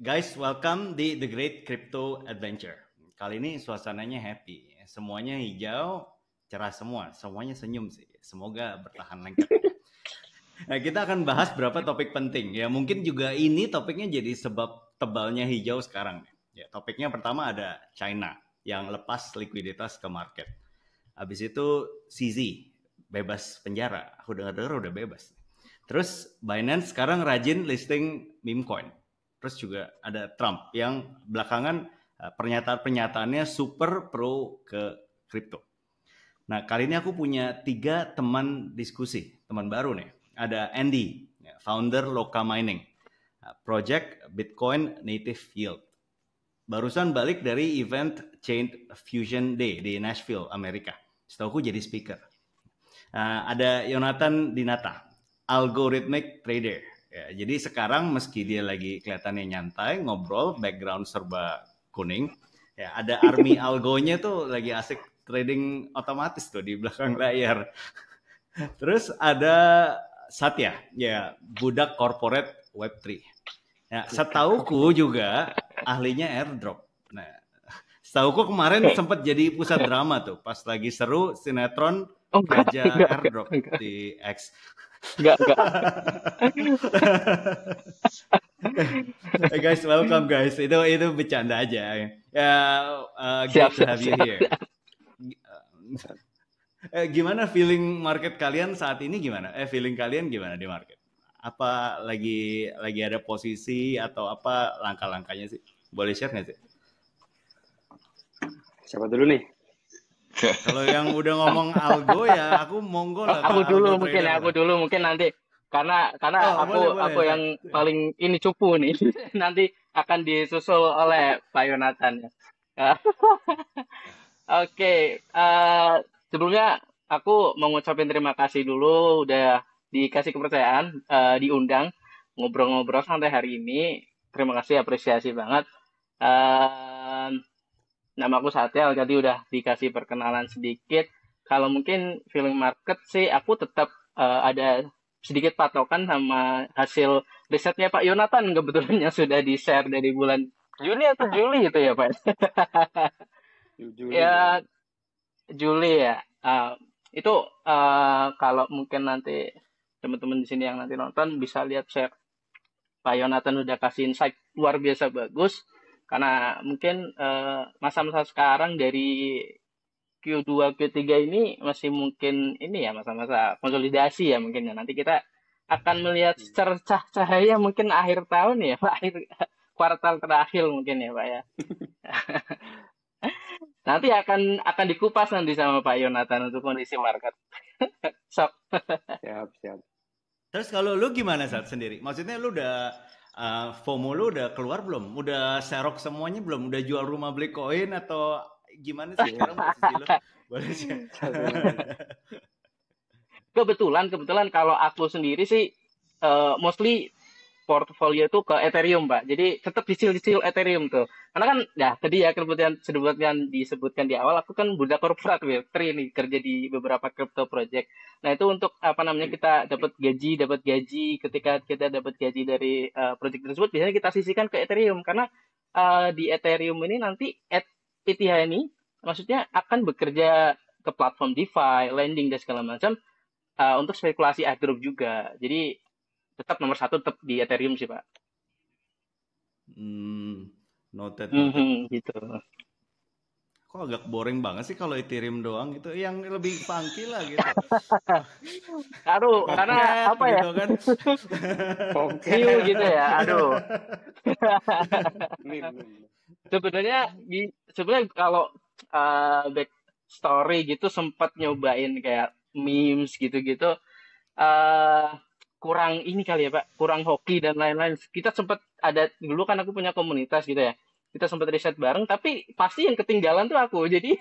Guys, welcome di The Great Crypto Adventure. Kali ini suasananya happy, semuanya hijau, cerah semua, semuanya senyum sih. Semoga bertahan lengkap. Nah, kita akan bahas beberapa topik penting. Ya, mungkin juga ini topiknya jadi sebab tebalnya hijau sekarang. Ya, topiknya pertama ada China yang lepas likuiditas ke market. Habis itu CZ, bebas penjara. Aku dengar-dengar udah bebas. Terus Binance sekarang rajin listing meme coin. Terus juga ada Trump yang belakangan eh, pernyataan-pernyataannya super pro ke kripto. Nah kali ini aku punya tiga teman diskusi, teman baru nih. Ada Andy, ya, founder Loka Mining, eh, project Bitcoin Native Yield. Barusan balik dari event Chain Fusion Day di Nashville, Amerika. Setahu jadi speaker. Uh, ada Yonatan Dinata, algorithmic trader. Ya, jadi sekarang meski dia lagi kelihatannya nyantai, ngobrol, background serba kuning, ya ada army algonya tuh lagi asik trading otomatis tuh di belakang layar. Terus ada Satya, ya budak corporate Web3. Ya, setauku juga ahlinya airdrop. Nah, setauku kemarin sempat jadi pusat drama tuh pas lagi seru sinetron oh, Raja enggak, Airdrop enggak. di X. Enggak, enggak. hey guys, welcome guys. Itu itu bercanda aja. Ya, uh, siap, to have you here. eh, gimana feeling market kalian saat ini gimana? Eh, feeling kalian gimana di market? Apa lagi lagi ada posisi atau apa langkah-langkahnya sih? Boleh share nggak sih? Siapa dulu nih? Kalau yang udah ngomong algo ya aku monggo lah. Aku dulu mungkin ya, aku dulu mungkin nanti karena karena oh, aku boleh, boleh. aku yang paling ini cupu nih. nanti akan disusul oleh Pak Yonatan ya. Oke, okay, uh, eh, sebelumnya aku mau ngucapin terima kasih dulu udah dikasih kepercayaan uh, diundang ngobrol-ngobrol santai hari ini. Terima kasih apresiasi banget. Uh, nama aku Satya tadi udah dikasih perkenalan sedikit. Kalau mungkin feeling market sih aku tetap uh, ada sedikit patokan sama hasil risetnya Pak Yonatan kebetulan yang sudah di share dari bulan Juni atau Juli itu ya Pak? Juli. ya Juli ya. Uh, itu uh, kalau mungkin nanti teman-teman di sini yang nanti nonton bisa lihat share. Pak Yonatan udah kasih insight luar biasa bagus karena mungkin eh, masa-masa uh, sekarang dari Q2 Q3 ini masih mungkin ini ya masa-masa konsolidasi ya mungkin ya. Nanti kita akan melihat hmm. cercah cahaya mungkin akhir tahun ya Pak. Akhir kuartal terakhir mungkin ya Pak ya. Nanti akan akan dikupas nanti sama Pak Yonatan untuk kondisi market. Sok. Siap siap. Terus kalau lu gimana saat sendiri? Maksudnya lu udah uh, FOMO lu udah keluar belum? Udah serok semuanya belum? Udah jual rumah beli koin atau gimana sih sekarang posisi lu? Boleh sih. kebetulan kebetulan kalau aku sendiri sih uh, mostly portfolio itu ke Ethereum, Pak. Jadi tetap dicil-cil Ethereum tuh. Karena kan ya tadi ya kemudian sebutkan disebutkan di awal aku kan budak korporat Web3 nih kerja di beberapa crypto project. Nah, itu untuk apa namanya kita dapat gaji, dapat gaji ketika kita dapat gaji dari uh, project tersebut biasanya kita sisihkan ke Ethereum karena uh, di Ethereum ini nanti ETH ini maksudnya akan bekerja ke platform DeFi, lending dan segala macam uh, untuk spekulasi airdrop juga. Jadi tetap nomor satu tetap di Ethereum sih pak. Hmm, noted. noted. Mm -hmm, gitu. Kok agak boring banget sih kalau Ethereum doang itu yang lebih funky lah gitu. aduh, karena apa ya? Gitu kan. New gitu ya, aduh. sebenarnya sebenarnya kalau uh, back story gitu sempat nyobain kayak memes gitu-gitu. Uh, kurang ini kali ya Pak, kurang hoki dan lain-lain. Kita sempat ada dulu kan aku punya komunitas gitu ya. Kita sempat riset bareng, tapi pasti yang ketinggalan tuh aku. Jadi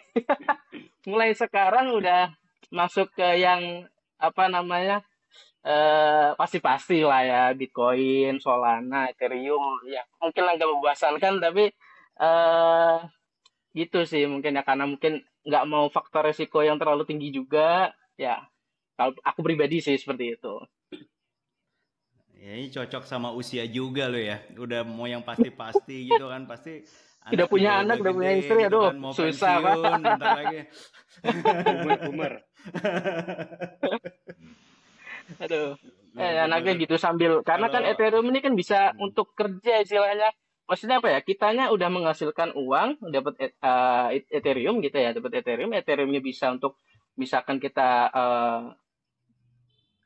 mulai sekarang udah masuk ke yang apa namanya eh pasti-pasti lah ya Bitcoin, Solana, Ethereum ya mungkin agak membosankan tapi eh gitu sih mungkin ya karena mungkin nggak mau faktor resiko yang terlalu tinggi juga ya kalau aku pribadi sih seperti itu Ya ini cocok sama usia juga lo ya. Udah mau yang pasti-pasti gitu kan pasti. Udah punya anak, udah punya istri, gitu aduh, kan, mau susah pensiun, bentar lagi. Bumer, aduh, eh, anaknya gitu sambil karena kan Ethereum ini kan bisa hmm. untuk kerja istilahnya. Maksudnya apa ya? Kitanya udah menghasilkan uang, dapat uh, Ethereum gitu ya, dapat Ethereum, Ethereumnya bisa untuk misalkan kita uh,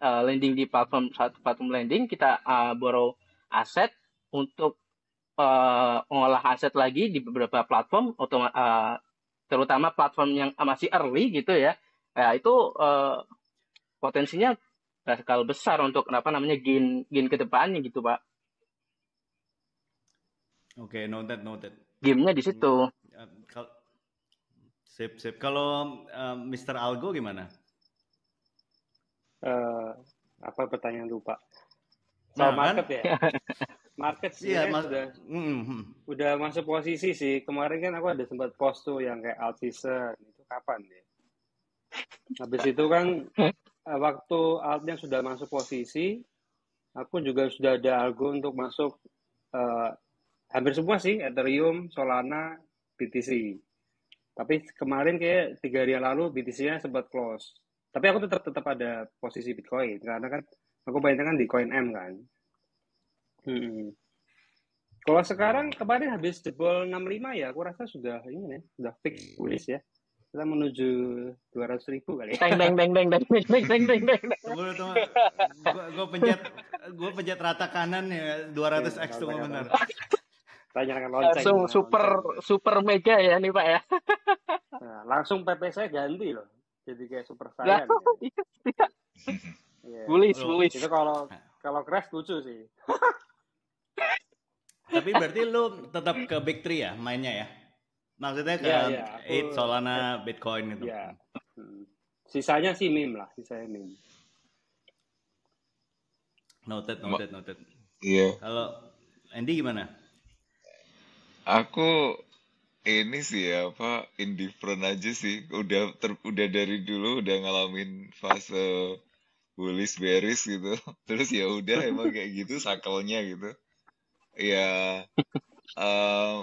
uh, lending di platform satu platform lending kita uh, borrow aset untuk uh, mengolah aset lagi di beberapa platform uh, terutama platform yang masih early gitu ya. Ya itu uh, potensinya bakal besar untuk apa namanya gain gain ke depannya gitu pak. Oke okay, noted noted. Gamenya di situ. Uh, sip sip. Kalau uh, Mr. Algo gimana uh, apa pertanyaan lupa? Soal nah, market kan? ya? Market sih yeah, mas udah mm-hmm. udah masuk posisi sih. Kemarin kan aku ada sempat post tuh yang kayak alt season itu kapan ya? Habis itu kan eh, waktu altnya sudah masuk posisi aku juga sudah ada algo untuk masuk uh, hampir semua sih. Ethereum Solana BTC tapi kemarin kayak tiga hari yang lalu BTC-nya sempat close tapi aku tetap tetap ada posisi Bitcoin karena kan aku bayangkan kan di Coin M kan. Hmm. Kalau sekarang kemarin habis jebol 65 ya, aku rasa sudah ini ya, sudah fix wish ya. Kita menuju 200 ribu kali. Bang bang bang bang bang bang bang bang bang bang. Tunggu tunggu. Gue pencet gue pencet rata kanan ya 200 x tuh benar. Tanyakan lonceng. Langsung super super mega ya nih Pak ya. Nah, langsung PP saya ganti loh jadi kayak super saiyan. Nah, iya, iya. yeah. Bullish, bullish. Itu kalau kalau crash lucu sih. Tapi berarti lu tetap ke Big Three ya mainnya ya? Maksudnya ke yeah, yeah. Eight, Solana, Bitcoin itu. Yeah. Hmm. Sisanya sih meme lah, sisanya meme. Noted, noted, noted. Iya. Yeah. Kalau Andy gimana? Aku ini sih ya apa indifferent aja sih. Udah ter, udah dari dulu udah ngalamin fase bullish bearish gitu. Terus ya udah emang kayak gitu sakelnya gitu. Ya uh,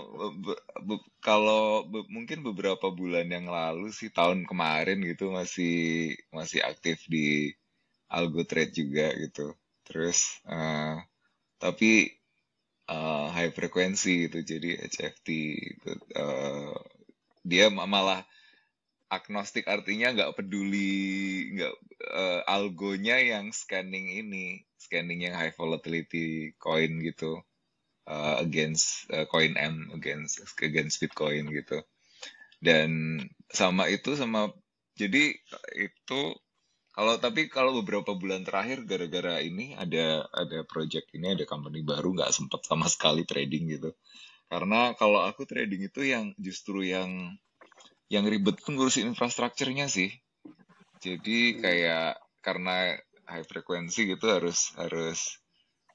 kalau be, mungkin beberapa bulan yang lalu sih tahun kemarin gitu masih masih aktif di algo trade juga gitu. Terus uh, tapi uh, high frequency gitu jadi HFT gitu. uh, dia malah agnostik artinya nggak peduli nggak uh, algonya yang scanning ini scanning yang high volatility coin gitu uh, against uh, coin M against against Bitcoin gitu dan sama itu sama jadi itu kalau tapi kalau beberapa bulan terakhir gara-gara ini ada ada project ini ada company baru nggak sempat sama sekali trading gitu. Karena kalau aku trading itu yang justru yang yang ribet tuh ngurusin infrastrukturnya sih. Jadi kayak karena high frekuensi gitu harus harus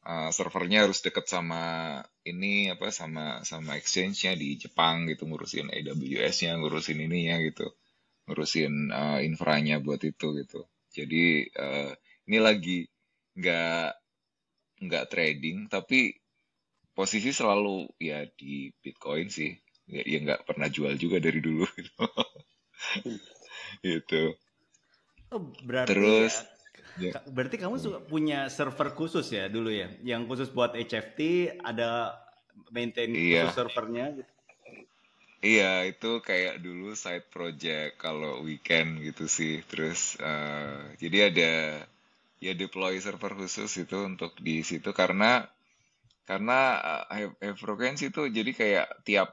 uh, servernya harus deket sama ini apa sama sama exchange-nya di Jepang gitu ngurusin AWS-nya, ngurusin ininya gitu. Ngurusin uh, infranya buat itu gitu. Jadi uh, ini lagi nggak nggak trading, tapi posisi selalu ya di Bitcoin sih. Ya, ya nggak pernah jual juga dari dulu gitu. gitu. Oh, berarti Terus ya, ya. berarti kamu suka punya server khusus ya dulu ya, yang khusus buat HFT ada maintain iya. khusus servernya gitu. Iya, itu kayak dulu side project kalau weekend gitu sih. Terus uh, jadi ada ya deploy server khusus itu untuk di situ karena karena high, frekuensi itu jadi kayak tiap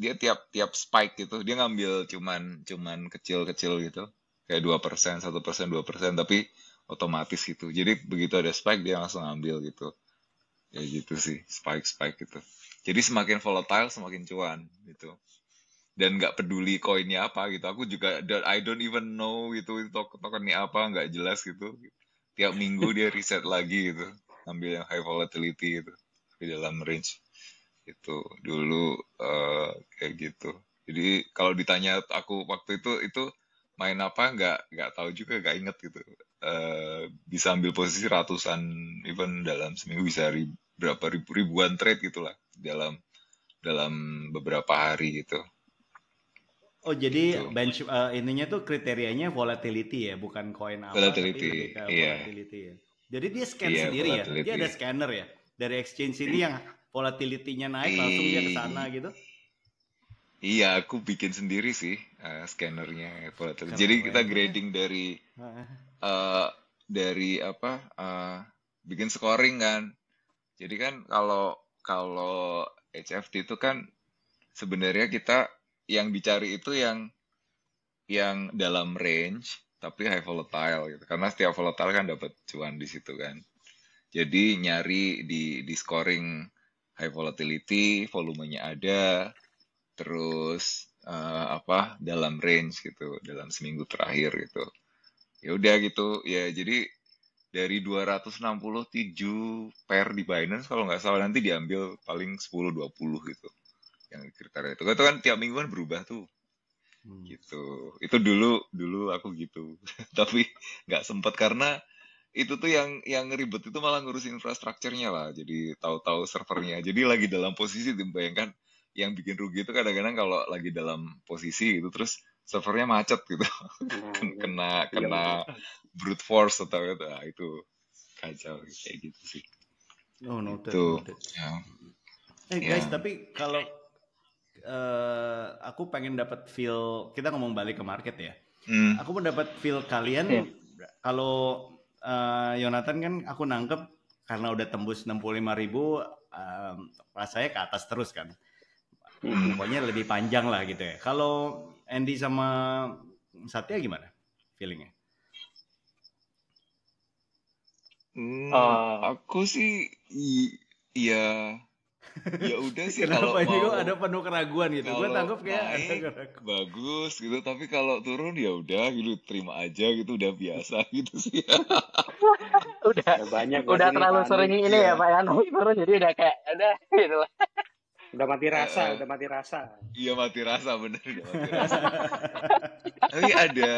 dia tiap tiap spike gitu. Dia ngambil cuman cuman kecil-kecil gitu. Kayak dua persen satu persen dua persen tapi otomatis gitu. Jadi begitu ada spike dia langsung ambil gitu. Ya gitu sih spike spike gitu jadi semakin volatile semakin cuan gitu. Dan nggak peduli koinnya apa gitu. Aku juga I don't even know gitu itu tokennya apa nggak jelas gitu. Tiap minggu dia reset lagi gitu. Ambil yang high volatility gitu. Di dalam range itu dulu uh, kayak gitu. Jadi kalau ditanya aku waktu itu itu main apa nggak nggak tahu juga nggak inget gitu. Uh, bisa ambil posisi ratusan even dalam seminggu bisa rib, berapa ribu ribuan trade gitulah dalam dalam beberapa hari gitu. Oh jadi gitu. bench uh, ininya tuh kriterianya volatility ya, bukan koin apa volatility, iya. volatility ya. Jadi dia scan iya, sendiri ya, dia ada scanner ya dari exchange ini yang volatility-nya naik langsung dia ke sana gitu. Iya, aku bikin sendiri sih uh, scannernya volatility. Jadi kita grading dari uh, dari apa? Uh, bikin scoring kan. Jadi kan kalau kalau HFT itu kan sebenarnya kita yang dicari itu yang yang dalam range tapi high volatile gitu. Karena setiap volatile kan dapat cuan di situ kan. Jadi nyari di di scoring high volatility, volumenya ada, terus uh, apa dalam range gitu dalam seminggu terakhir gitu ya udah gitu ya jadi dari 267 pair di Binance kalau nggak salah nanti diambil paling 10-20 gitu yang kriteria itu. Itu kan tiap minggu kan berubah tuh. Hmm. gitu. Itu dulu dulu aku gitu. Tapi nggak sempet karena itu tuh yang yang ribet itu malah ngurus infrastrukturnya lah jadi tahu-tahu servernya. Jadi lagi dalam posisi bayangkan yang bikin rugi itu kadang-kadang kalau lagi dalam posisi gitu terus servernya macet gitu nah, kena iya, kena brute force atau itu nah, itu kacau kayak gitu sih no no itu ya. eh guys ya. tapi kalau uh, aku pengen dapat feel kita ngomong balik ke market ya hmm. aku mau dapat feel kalian yeah. kalau uh, Yonatan kan aku nangkep karena udah tembus 65 ribu um, rasanya ke atas terus kan Hmm. Pokoknya lebih panjang lah gitu ya. Kalau Andy sama Satya gimana feelingnya? Hmm, uh, aku sih iya. Ya udah sih kalau ini mau ada penuh keraguan gitu? Gue tangkap kayak naik, ada keraguan. bagus gitu. Tapi kalau turun ya udah gitu terima aja gitu udah biasa gitu sih. Udah ya banyak udah terlalu sering ini ya, ya pak ya turun jadi udah kayak udah gitu lah Udah mati rasa, uh, udah mati rasa. Iya mati rasa bener, mati rasa. Tapi ada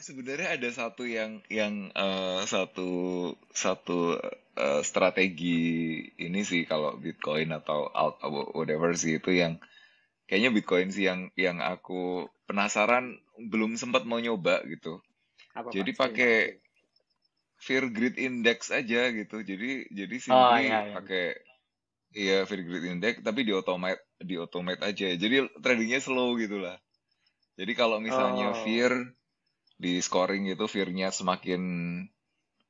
sebenarnya ada satu yang yang uh, satu satu uh, strategi ini sih kalau Bitcoin atau alt whatever sih itu yang kayaknya Bitcoin sih yang yang aku penasaran belum sempat mau nyoba gitu. Apa Jadi pakai Fear Grid Index aja gitu. Jadi jadi sih oh, iya, iya. pakai Iya, Fear Grid Index, tapi di automate di automate aja. Jadi tradingnya slow gitu lah. Jadi kalau misalnya oh. fear di scoring itu fearnya semakin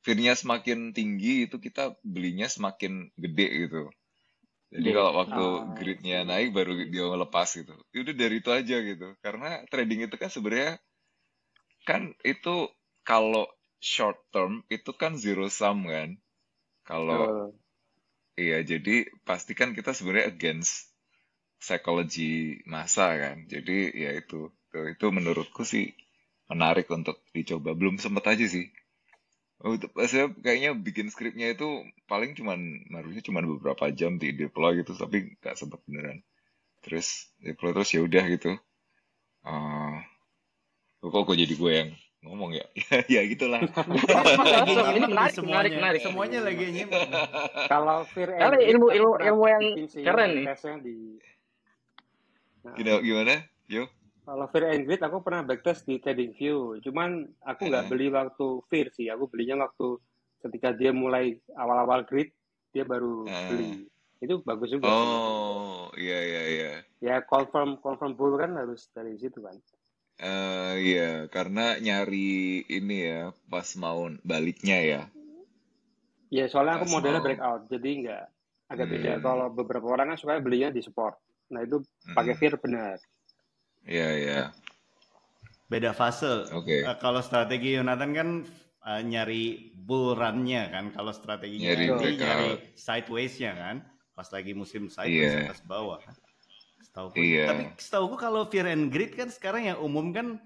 fearnya semakin tinggi itu kita belinya semakin gede gitu. Jadi yeah. kalau waktu oh. gridnya naik baru dia melepas gitu. Ya udah dari itu aja gitu. Karena trading itu kan sebenarnya kan itu kalau short term itu kan zero sum kan. Kalau oh Iya, jadi pastikan kita sebenarnya against psikologi masa kan. Jadi ya itu, itu, menurutku sih menarik untuk dicoba. Belum sempat aja sih. Oh, saya kayaknya bikin skripnya itu paling cuman harusnya cuman beberapa jam di deploy gitu, tapi nggak sempat beneran. Terus deploy terus ya udah gitu. Uh, kok kok jadi gue yang ngomong ya? Ya gitulah. Lagi ini menarik semuanya, menarik menarik semuanya. lagi nyimak kalau fear and ilmu ilmu ilmu yang keren nih. Di nah, gimana? Yo. Kalau fear and greed aku pernah backtest di trading view. Cuman aku nggak beli waktu fear sih. Aku belinya waktu ketika dia mulai awal-awal greed dia baru uh. beli. Itu bagus juga oh iya iya iya. Ya confirm confirm bull kan harus dari situ kan Uh, iya, karena nyari ini ya pas mau baliknya ya. Iya, soalnya pas aku modelnya mau... breakout, jadi nggak agak hmm. beda. Kalau beberapa orang kan suka belinya di support. Nah itu pakai hmm. fear benar. Iya iya. Beda fase. Oke. Okay. Uh, kalau strategi Yonatan kan uh, nyari bull run-nya kan. Kalau strategi nyari, nyari sideways-nya kan. Pas lagi musim sideways yeah. atas bawah. Setahu iya. Tapi setahu kalau Fear and Greed kan sekarang yang umum kan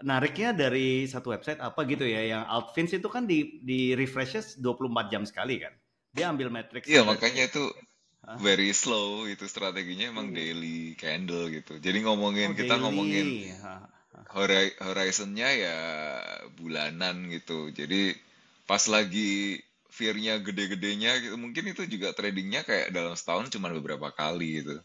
nariknya dari satu website apa gitu ya yang Altfins itu kan di di refreshes 24 jam sekali kan. Dia ambil matrix. Iya, makanya itu Hah? very slow itu strateginya emang hmm. daily candle gitu. Jadi ngomongin oh, kita daily. ngomongin horizonnya ya bulanan gitu. Jadi pas lagi fear-nya gede-gedenya gitu, mungkin itu juga tradingnya kayak dalam setahun cuma beberapa kali gitu.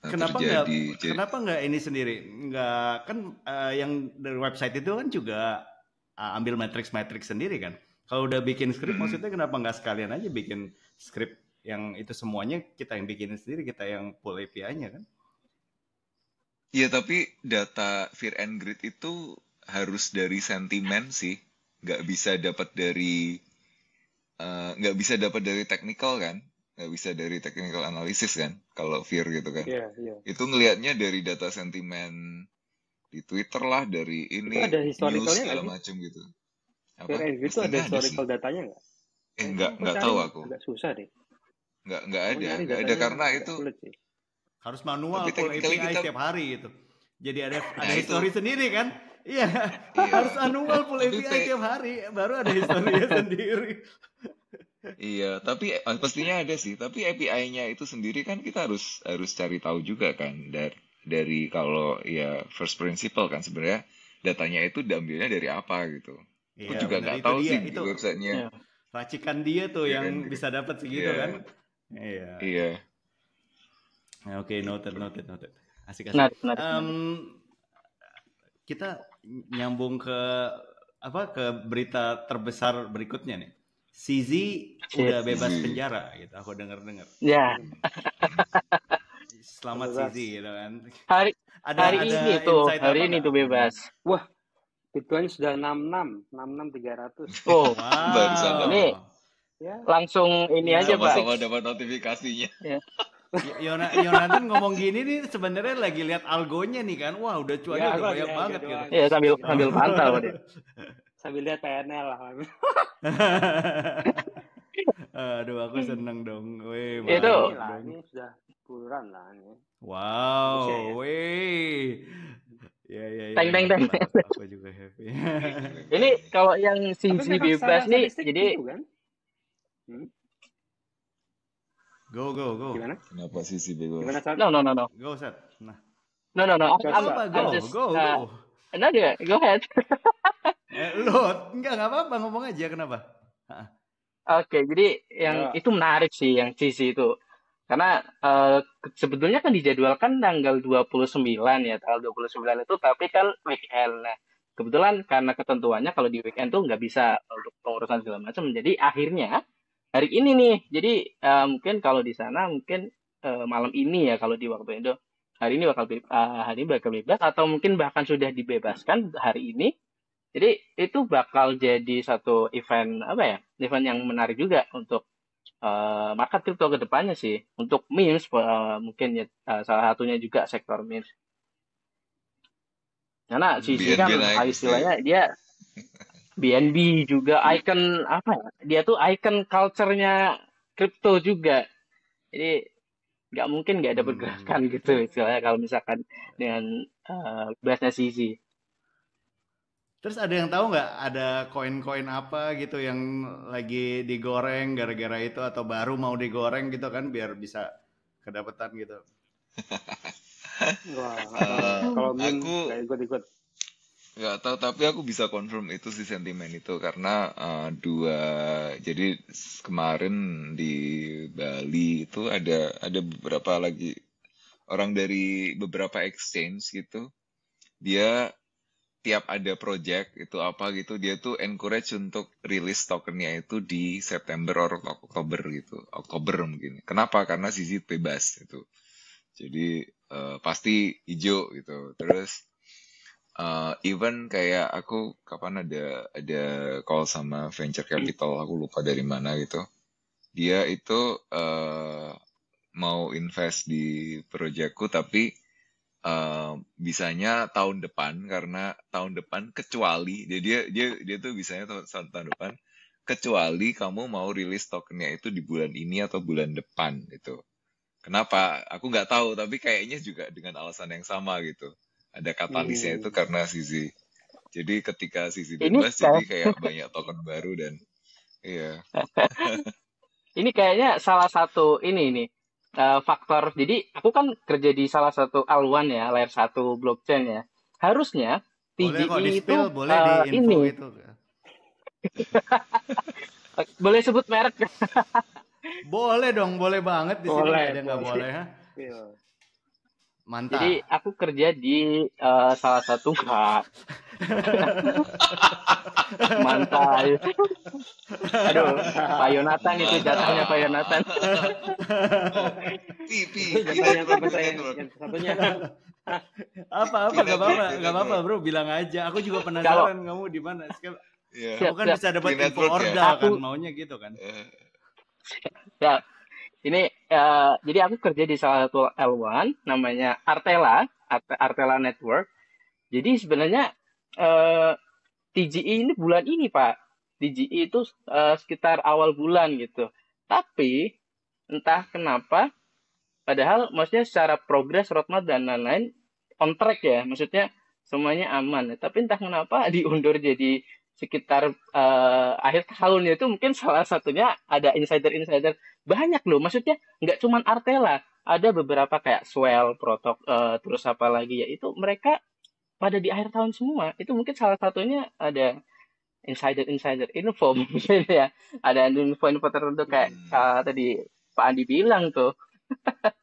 Nah, kenapa nggak kenapa nggak ini sendiri? Nggak kan uh, yang dari website itu kan juga uh, ambil matrix-matrix sendiri kan? Kalau udah bikin script hmm. maksudnya kenapa nggak sekalian aja bikin script yang itu semuanya kita yang bikin sendiri kita yang pull API-nya kan? Iya tapi data fear and greed itu harus dari sentimen sih, nggak bisa dapat dari eh, nggak uh, bisa dapat dari technical kan, nggak bisa dari technical analysis kan, kalau fear gitu kan. Yeah, yeah. Itu ngelihatnya dari data sentimen di Twitter lah, dari ini itu ada news segala macam gitu. Apa? Fear and greed itu ada historical ada datanya nggak? Eh nggak nggak tahu aku. Agak susah deh. Nggak nggak ada, nggak ada karena itu harus manual full API kita... setiap hari gitu. Jadi ada nah, ada history sendiri kan? Iya, iya. harus manual full API setiap hari baru ada historinya sendiri. Iya, tapi eh, pastinya ada sih. Tapi API-nya itu sendiri kan kita harus harus cari tahu juga kan dari dari kalau ya first principle kan sebenarnya datanya itu diambilnya dari apa gitu. Iya, Aku juga nggak tahu dia, sih itu, websitenya. Iya. Racikan dia tuh ya, yang kan? bisa dapat segitu iya. kan? Iya. Iya. Oke, okay, noted, noted, noted. Asik, asik. Um, kita nyambung ke apa ke berita terbesar berikutnya nih. Sizi udah bebas penjara gitu. Aku dengar-dengar. Ya. Selamat Sizi gitu kan. Hari ada, hari ada ini tuh, hari ini tuh bebas. Wah, Bitcoin sudah 66, 66 300. Oh, wow. Ini ya. langsung ini ya, aja, Pak. Sama-sama dapat notifikasinya. Ya. Yona Yonatan ngomong gini nih sebenarnya lagi lihat algonya nih kan. Wah, udah cuannya ya, udah banyak ya, banget gitu. Iya, sambil sambil pantau dia. Sambil lihat PNL lah. Aduh, aku seneng dong. Wih, itu ini sudah puluhan lah ini. Wow, wih. Ya, ya, ya. Teng, teng, teng. Aku juga happy. ini kalau yang sisi bebas nih, jadi gitu kan? hmm? Go, go, go. Gimana? Kenapa sisi bego? Gimana, Sat? No, no, no, no. Go, Sat. Nah. No, no, no. I'm, apa, go, just, go, uh, go. No, dia, go ahead. eh, lo, enggak, enggak apa-apa, ngomong aja, kenapa? Oke, okay, jadi yang ya. itu menarik sih, yang sisi itu. Karena uh, sebetulnya kan dijadwalkan tanggal 29 ya, tanggal 29 itu, tapi kan weekend. Nah, kebetulan karena ketentuannya kalau di weekend tuh nggak bisa untuk pengurusan segala macam, jadi akhirnya hari ini nih. Jadi uh, mungkin kalau di sana mungkin uh, malam ini ya kalau di waktu Indo hari ini bakal uh, hari ini bakal bebas atau mungkin bahkan sudah dibebaskan hari ini. Jadi itu bakal jadi satu event apa ya? Event yang menarik juga untuk uh, market crypto ke depannya sih. Untuk memes uh, mungkin ya uh, salah satunya juga sektor memes. Karena sisi kan istilahnya dia BNB juga icon apa ya? Dia tuh icon culture-nya crypto juga. Jadi nggak mungkin nggak ada hmm. pergerakan hmm. gitu istilahnya kalau misalkan dengan uh, bahasnya CZ. Terus ada yang tahu nggak ada koin-koin apa gitu yang lagi digoreng gara-gara itu atau baru mau digoreng gitu kan biar bisa kedapatan gitu. Wah, uh, kalau aku ikut-ikut. Gak tahu tapi aku bisa confirm itu si sentimen itu karena uh, dua jadi kemarin di Bali itu ada ada beberapa lagi orang dari beberapa exchange gitu dia tiap ada project itu apa gitu dia tuh encourage untuk rilis tokennya itu di September atau Oktober gitu. Oktober mungkin. Kenapa? Karena sisi bebas itu. Jadi uh, pasti hijau gitu. Terus uh, even kayak aku kapan ada ada call sama venture capital aku lupa dari mana gitu. Dia itu uh, mau invest di proyekku tapi uh, bisanya tahun depan karena tahun depan kecuali dia dia dia, dia tuh bisanya tahun, tahun depan kecuali kamu mau rilis tokennya itu di bulan ini atau bulan depan itu kenapa? Aku nggak tahu tapi kayaknya juga dengan alasan yang sama gitu. Ada katalisnya hmm. itu karena sisi jadi ketika sisi bebas jadi kayak banyak token baru dan iya. Ini kayaknya salah satu ini nih uh, faktor jadi aku kan kerja di salah satu aluan ya layer satu blockchain ya. Harusnya TGI boleh itu boleh uh, di ini. itu. boleh sebut merek? Boleh dong boleh banget di boleh, sini ada nggak boleh. ha? Mantap. Jadi aku kerja di uh, salah satu kak. Mantap. Aduh, Pak Yonatan itu jatuhnya Pak Yonatan. Pipi. Jatuhnya Pak Satunya. Apa apa nggak apa-apa nggak apa-apa bro bilang aja. Aku juga penasaran kamu di mana. Yeah. Kamu kan bisa dapat info order kan maunya gitu kan. Ya, ini uh, jadi aku kerja di salah satu L1 namanya Artela, Artela Network. Jadi sebenarnya uh, eh, TGI ini bulan ini Pak. TGI itu uh, sekitar awal bulan gitu. Tapi entah kenapa padahal maksudnya secara progres roadmap dan lain-lain on track ya. Maksudnya semuanya aman. Tapi entah kenapa diundur jadi sekitar uh, akhir tahunnya itu mungkin salah satunya ada insider-insider banyak loh. Maksudnya nggak cuma Artela ada beberapa kayak Swell Protok uh, terus apa lagi ya itu mereka pada di akhir tahun semua. Itu mungkin salah satunya ada insider insider info mungkin ya. Ada info-info tertentu kayak uh, tadi Pak Andi bilang tuh.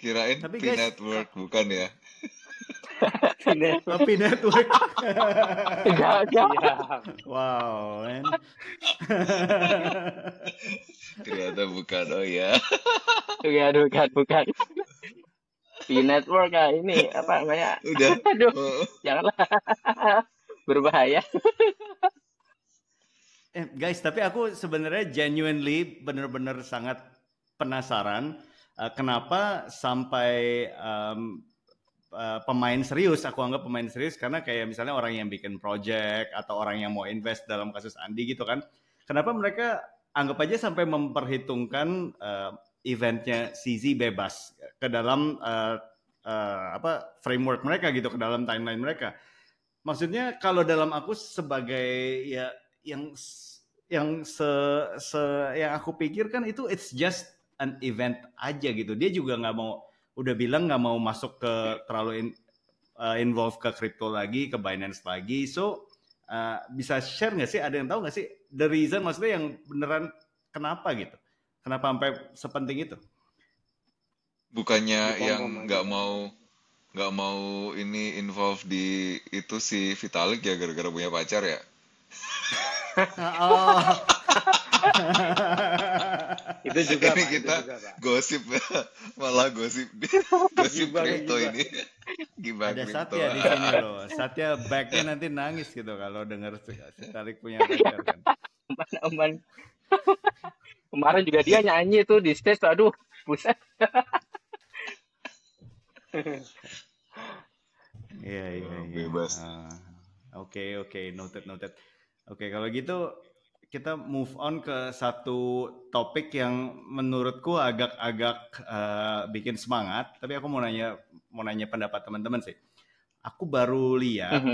Kirain Tapi guys, network bukan ya Tapi network. Gagal. Wow, man. Ternyata bukan, oh ya. Bukan, bukan, bukan. Di network ya ini apa namanya? Udah. Aduh, oh. janganlah. Berbahaya. Eh, guys, tapi aku sebenarnya genuinely benar-benar sangat penasaran uh, kenapa sampai um, uh, pemain serius. Aku anggap pemain serius karena kayak misalnya orang yang bikin project atau orang yang mau invest dalam kasus Andi gitu kan. Kenapa mereka anggap aja sampai memperhitungkan uh, eventnya CZ bebas ke dalam uh, uh, apa framework mereka gitu ke dalam timeline mereka. Maksudnya kalau dalam aku sebagai ya yang yang se, se yang aku pikirkan itu it's just an event aja gitu. Dia juga nggak mau udah bilang nggak mau masuk ke terlalu in, uh, involve ke crypto lagi, ke Binance lagi. So uh, bisa share nggak sih? Ada yang tahu nggak sih the reason maksudnya yang beneran kenapa gitu? Kenapa sampai sepenting itu? Bukannya yang nggak mau nggak mau ini involve di itu si Vitalik ya gara-gara punya pacar ya? oh. itu juga ini kita juga, gosip malah gosip. Gosip kripto ini. Gimana ada Satya di sini loh. Satya backnya nanti nangis gitu kalau dengar Tarik punya pacar kan. Aman kemarin juga dia nyanyi tuh di stage aduh buset. Iya iya iya. Bebas. Ah, oke oke. Noted noted. Oke kalau gitu kita move on ke satu topik yang menurutku agak-agak uh, bikin semangat. Tapi aku mau nanya mau nanya pendapat teman-teman sih. Aku baru lihat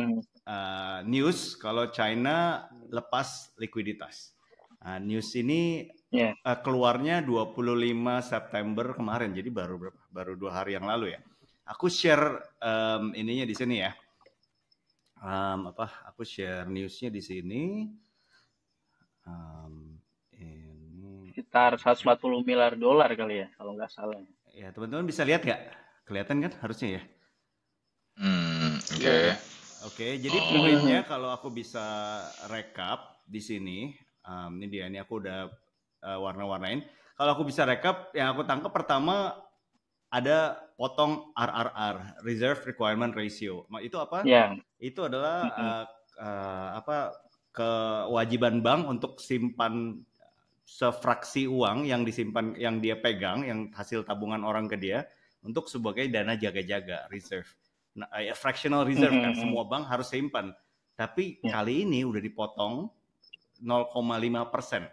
uh, news kalau China lepas likuiditas. Uh, news ini yeah. uh, keluarnya 25 September kemarin, jadi baru berapa? Baru dua hari yang lalu ya. Aku share um, ininya di sini ya. Um, apa? Aku share newsnya di sini Um, ini sekitar 140 miliar dolar kali ya kalau nggak salah. Ya teman-teman bisa lihat nggak? Kelihatan kan harusnya ya. Hmm, oke. Okay. Oke, okay, jadi oh. poinnya kalau aku bisa rekap di sini, um, ini dia, ini aku udah uh, warna-warnain. Kalau aku bisa rekap, yang aku tangkap pertama ada potong RRR (Reserve Requirement Ratio). Itu apa? Yeah. Itu adalah uh, uh, apa kewajiban bank untuk simpan sefraksi uang yang disimpan yang dia pegang yang hasil tabungan orang ke dia untuk sebagai dana jaga-jaga reserve. Nah, ya, fractional reserve kan mm-hmm. semua bank harus simpan. Tapi yeah. kali ini udah dipotong 0,5 persen.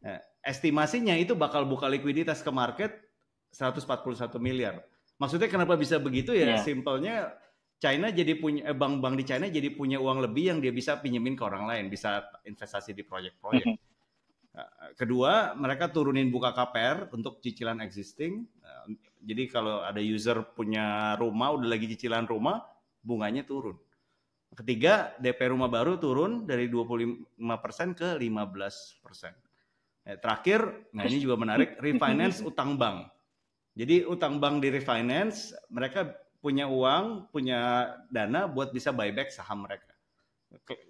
Nah, estimasinya itu bakal buka likuiditas ke market 141 miliar. Maksudnya kenapa bisa begitu ya? Yeah. Simpelnya China jadi punya eh, bank-bank di China jadi punya uang lebih yang dia bisa pinjemin ke orang lain, bisa investasi di proyek-proyek. Mhm. Nah, kedua, mereka turunin buka KPR untuk cicilan existing. Nah, jadi kalau ada user punya rumah, udah lagi cicilan rumah, bunganya turun. Ketiga, DP rumah baru turun dari 25% ke 15%. Eh, terakhir, nah ini juga menarik, refinance utang bank. Jadi utang bank di refinance, mereka punya uang, punya dana buat bisa buyback saham mereka.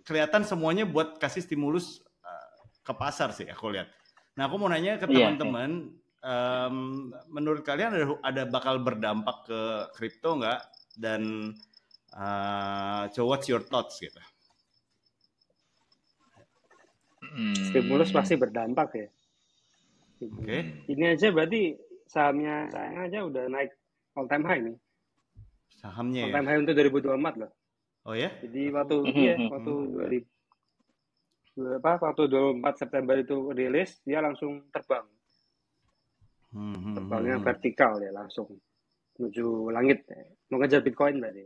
Kelihatan semuanya buat kasih stimulus uh, ke pasar sih aku lihat. Nah aku mau nanya ke iya, teman-teman, yeah, um, menurut kalian ada, ada bakal berdampak ke kripto nggak? Dan Uh, so what's your thoughts gitu? Hmm. Stimulus pasti berdampak ya. Oke. Okay. Ini aja berarti sahamnya saya aja udah naik all time high nih. Sahamnya all time ya? high untuk 2024 loh. Oh ya? Jadi waktu iya waktu 2000 apa waktu 24 September itu rilis dia langsung terbang. Hmm, hmm, Terbangnya hmm. vertikal ya langsung menuju langit. Mau ngejar Bitcoin berarti.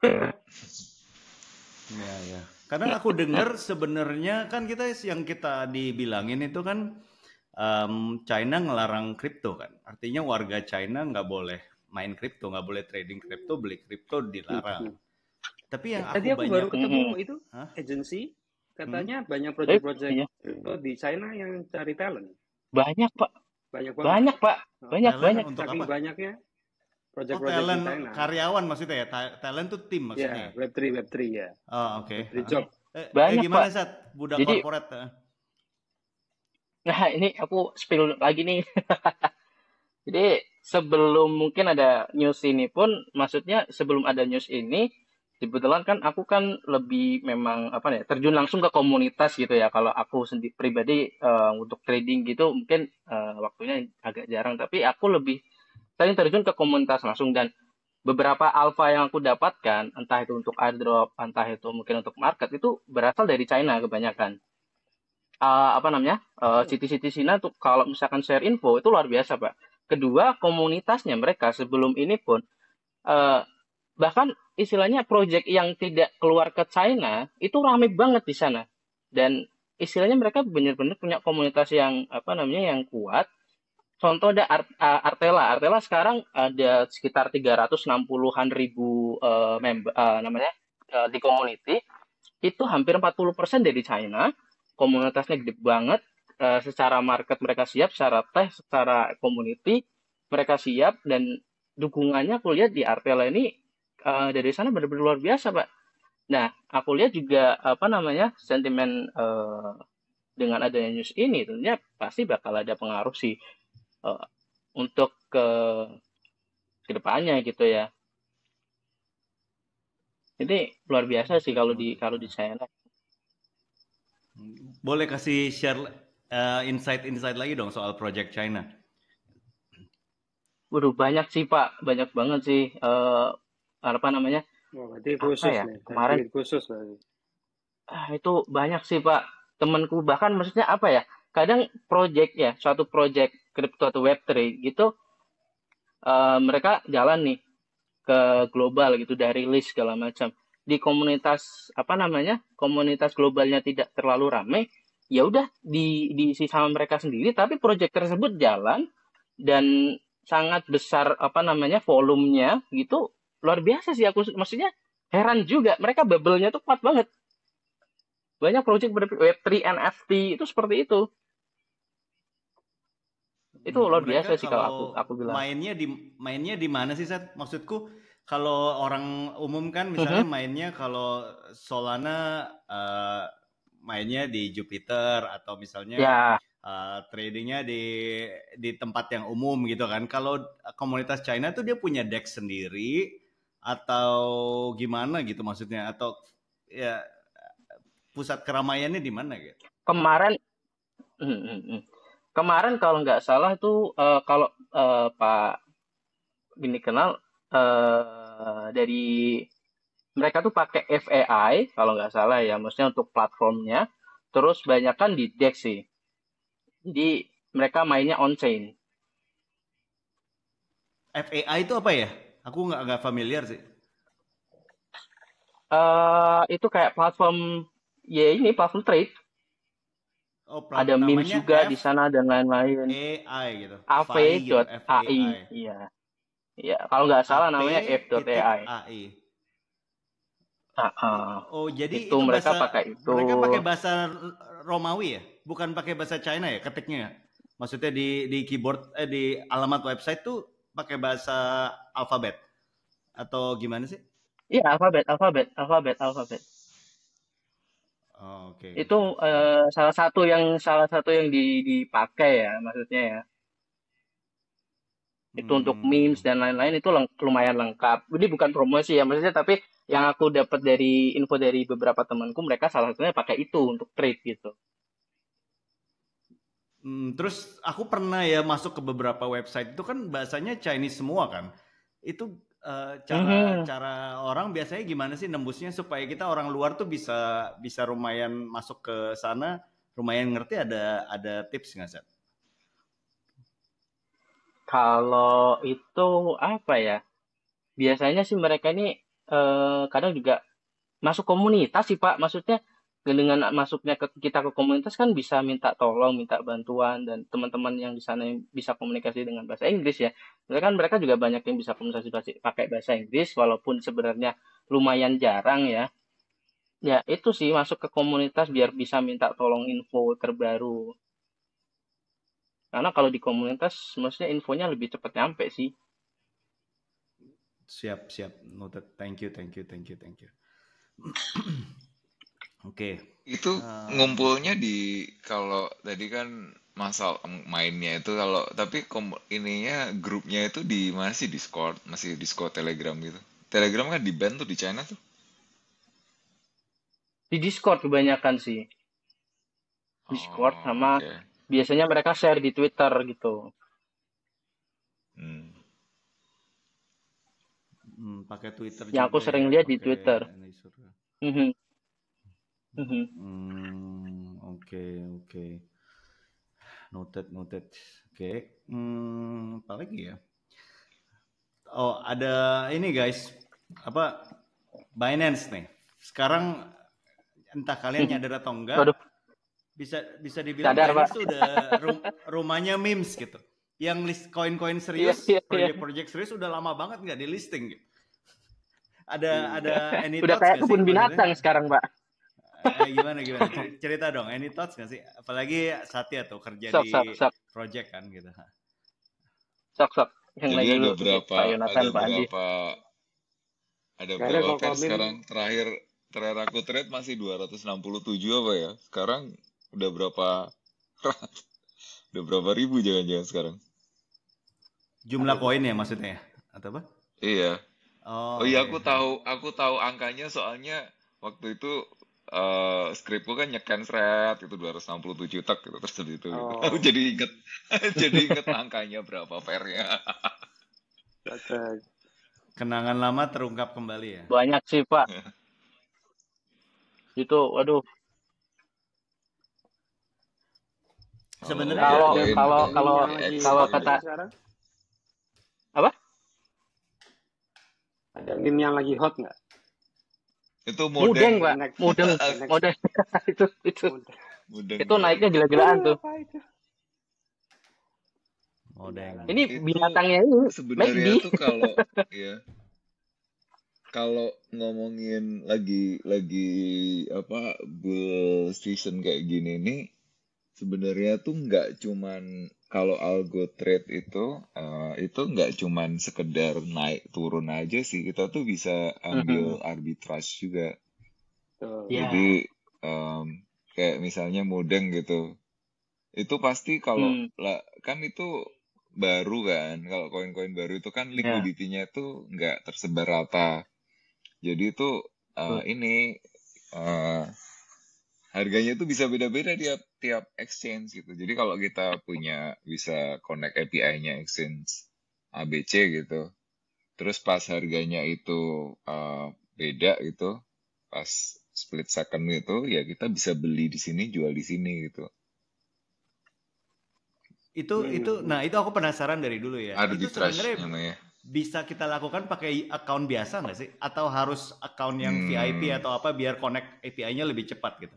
Ya, ya. Karena aku dengar sebenarnya kan kita yang kita dibilangin itu kan um, China ngelarang kripto kan. Artinya warga China nggak boleh main kripto, nggak boleh trading kripto, beli kripto dilarang. Tapi yang aku, Tadi aku banyak, baru ketemu itu huh? agency katanya hmm? banyak project-project iya. di China yang cari talent. Banyak pak. Banyak banget. Banyak pak. Banyak talent banyak. Untuk Saking apa? banyaknya project project oh, talent karyawan maksudnya ya talent tuh tim maksudnya yeah, web 3 web 3 ya oh oke okay. job eh, banyak eh, gimana pak. saat budak Jadi, korporat eh? nah ini aku spill lagi nih Jadi sebelum mungkin ada news ini pun maksudnya sebelum ada news ini kebetulan kan aku kan lebih memang apa nih terjun langsung ke komunitas gitu ya kalau aku sendiri pribadi uh, untuk trading gitu mungkin uh, waktunya agak jarang tapi aku lebih sering terjun ke komunitas langsung dan beberapa alpha yang aku dapatkan, entah itu untuk airdrop, entah itu mungkin untuk market, itu berasal dari China kebanyakan. Uh, apa namanya? Uh, city-city Cina tuh kalau misalkan share info itu luar biasa, Pak. Kedua, komunitasnya mereka sebelum ini pun uh, bahkan istilahnya project yang tidak keluar ke China itu ramai banget di sana. Dan istilahnya mereka benar-benar punya komunitas yang apa namanya yang kuat contoh ada Art, uh, Artela. Artela sekarang ada sekitar 360-an ribu uh, member uh, namanya uh, di community. Itu hampir 40% dari China. Komunitasnya gede banget. Uh, secara market mereka siap, secara teh, secara community mereka siap dan dukungannya aku lihat di Artela ini uh, dari sana benar-benar luar biasa, Pak. Nah, aku lihat juga apa namanya sentimen uh, dengan adanya news ini tentunya pasti bakal ada pengaruh sih uh, untuk ke ke depannya gitu ya. Ini luar biasa sih kalau di kalau di China. Boleh kasih share uh, insight-insight lagi dong soal project China. Waduh banyak sih Pak, banyak banget sih uh, apa namanya? Oh, berarti khusus ya? nih. Kemarin khusus berarti. Ah, itu banyak sih Pak. Temanku bahkan maksudnya apa ya? Kadang project ya, suatu project crypto atau web3 gitu uh, mereka jalan nih ke global gitu dari list segala macam di komunitas apa namanya komunitas globalnya tidak terlalu ramai ya udah di diisi sama mereka sendiri tapi proyek tersebut jalan dan sangat besar apa namanya volumenya gitu luar biasa sih aku maksudnya heran juga mereka bubble-nya tuh kuat banget banyak proyek web3 NFT itu seperti itu itu luar biasa sih kalau aku aku bilang mainnya di mainnya di mana sih Seth? maksudku kalau orang umum kan misalnya uh -huh. mainnya kalau Solana uh, mainnya di Jupiter atau misalnya. Ya. uh, tradingnya di di tempat yang umum gitu kan kalau komunitas China tuh dia punya deck sendiri atau gimana gitu maksudnya atau ya pusat keramaiannya di mana gitu kemarin hmm, hmm, hmm kemarin kalau nggak salah itu uh, kalau uh, Pak ini kenal uh, dari mereka tuh pakai FAI kalau nggak salah ya, maksudnya untuk platformnya. Terus banyak kan di Dex sih. Jadi mereka mainnya on chain. FAI itu apa ya? Aku nggak nggak familiar sih. Uh, itu kayak platform ya ini platform trade. Oh, ada meme juga F di sana dan lain-lain. AI gitu. AV.ai. Iya. Iya, kalau nggak salah namanya F.ai. Uh, uh, oh, jadi itu, itu mereka bahasa, pakai itu. Mereka pakai bahasa Romawi ya, bukan pakai bahasa China ya ketiknya. Ya? Maksudnya di di keyboard eh di alamat website tuh pakai bahasa alfabet atau gimana sih? Iya, alfabet, alfabet, alfabet, alfabet. Oh, Oke. Okay. Itu uh, salah satu yang salah satu yang dipakai ya, maksudnya ya itu hmm. untuk memes dan lain-lain itu leng lumayan lengkap. Ini bukan promosi ya maksudnya tapi yang aku dapat dari info dari beberapa temanku mereka salah satunya pakai itu untuk trade gitu. Hmm, terus aku pernah ya masuk ke beberapa website itu kan bahasanya Chinese semua kan. Itu uh, cara hmm. cara orang biasanya gimana sih nembusnya supaya kita orang luar tuh bisa bisa lumayan masuk ke sana, lumayan ngerti ada ada tips nggak sih? Kalau itu apa ya? Biasanya sih mereka ini eh, kadang juga masuk komunitas sih Pak. Maksudnya dengan masuknya ke kita ke komunitas kan bisa minta tolong, minta bantuan dan teman-teman yang di sana bisa komunikasi dengan bahasa Inggris ya. Mereka kan mereka juga banyak yang bisa komunikasi pakai bahasa Inggris walaupun sebenarnya lumayan jarang ya. Ya itu sih masuk ke komunitas biar bisa minta tolong info terbaru karena kalau di komunitas, maksudnya infonya lebih cepat nyampe sih. Siap, siap. Noted. Thank you, thank you, thank you, thank you. Oke. okay. Itu uh, ngumpulnya di kalau tadi kan masal mainnya itu kalau tapi kom, ininya grupnya itu di masih Discord, masih Discord Telegram gitu. Telegram kan di band tuh di China tuh. Di Discord kebanyakan sih. Discord oh, sama okay biasanya mereka share di Twitter gitu. Hmm. Hmm, pakai Twitter. Yang aku sering ya, lihat di Twitter. Mhm. Mhm. Hmm, oke oke. Noted noted. Oke. Okay. Hmm, apa lagi ya? Oh ada ini guys apa Binance nih. Sekarang entah kalian hmm. nyadar atau enggak. Waduh bisa bisa dibilang Sadar, itu udah rum, rumahnya memes gitu. Yang list koin-koin serius, iya, iya, iya. proyek-proyek serius udah lama banget nggak di listing gitu. Ada ada any Udah kayak kebun binatang sekarang, Pak. Eh, gimana gimana? Cerita dong any thoughts nggak sih? Apalagi Satya tuh kerja sok, di sok, sok. project kan gitu. Sok sok. Yang Jadi lagi ada berapa Pak Yonatan, ada Pak Andi. berapa ada berapa pers sekarang. Terakhir terakhir aku trade masih 267 apa ya? Sekarang udah berapa udah berapa ribu jangan-jangan sekarang? Jumlah koin ya maksudnya ya? Atau apa? Iya oh, oh iya aku tahu aku tahu angkanya soalnya waktu itu uh, skripku kan nyekan seret itu 267 tak gitu terus itu oh. aku jadi inget jadi inget angkanya berapa pernya kenangan lama terungkap kembali ya? Banyak sih pak. Itu waduh. Sebenarnya kalau kalau kalau kalau kata? Ada game yang lagi hot nggak? Itu mudeng, mudeng pak. Mudeng, mudeng. itu itu mudeng. itu naiknya gila-gilaan tuh. Mudeng. Ini binatangnya ini sebenarnya tuh kalau ya kalau ngomongin lagi lagi apa bull season kayak gini nih sebenarnya tuh nggak cuman kalau algo trade itu uh, itu nggak cuman sekedar naik turun aja sih kita tuh bisa ambil uh-huh. arbitrage juga uh, jadi um, kayak misalnya mudeng gitu itu pasti kalau hmm. lah kan itu baru kan kalau koin-koin baru itu kan ya. liquidity-nya yeah. tuh nggak tersebar rata jadi itu uh, ini uh, harganya itu bisa beda-beda tiap tiap exchange gitu. Jadi kalau kita punya bisa connect API-nya exchange ABC gitu, terus pas harganya itu uh, beda gitu, pas split second itu ya kita bisa beli di sini jual di sini gitu. Itu hmm. itu nah itu aku penasaran dari dulu ya. Ada itu sebenarnya namanya. bisa kita lakukan pakai account biasa nggak sih? Atau harus account yang hmm. VIP atau apa biar connect API-nya lebih cepat gitu?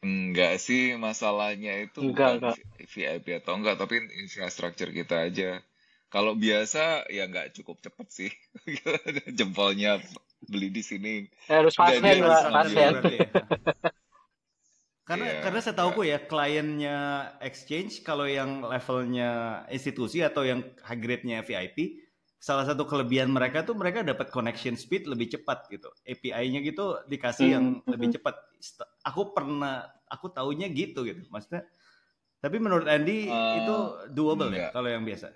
Enggak sih, masalahnya itu Enggak, bukan enggak. VIP atau enggak, tapi infrastruktur kita aja. Kalau biasa ya enggak cukup cepet sih. Jempolnya beli di sini. Harus fast hand, fast hand. Karena yeah. karena saya tahu ya kliennya exchange kalau yang levelnya institusi atau yang high grade-nya VIP, salah satu kelebihan mereka tuh mereka dapat connection speed lebih cepat gitu. API-nya gitu dikasih hmm. yang lebih cepat. Aku pernah aku taunya gitu gitu. Maksudnya tapi menurut Andy uh, itu doable ya enggak. ya kalau yang biasa.